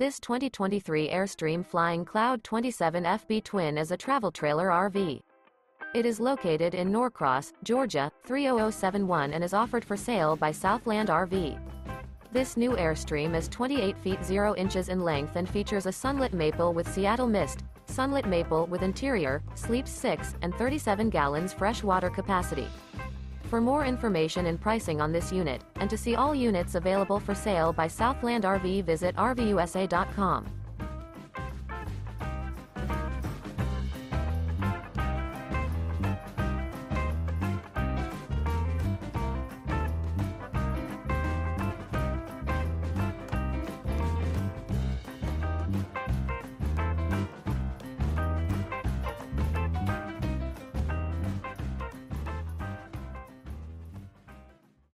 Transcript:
This 2023 Airstream Flying Cloud 27 FB Twin is a travel trailer RV. It is located in Norcross, Georgia, 30071 and is offered for sale by Southland RV. This new Airstream is 28 feet 0 inches in length and features a sunlit maple with Seattle mist, sunlit maple with interior, sleeps 6, and 37 gallons fresh water capacity. For more information and pricing on this unit, and to see all units available for sale by Southland RV visit RVUSA.com.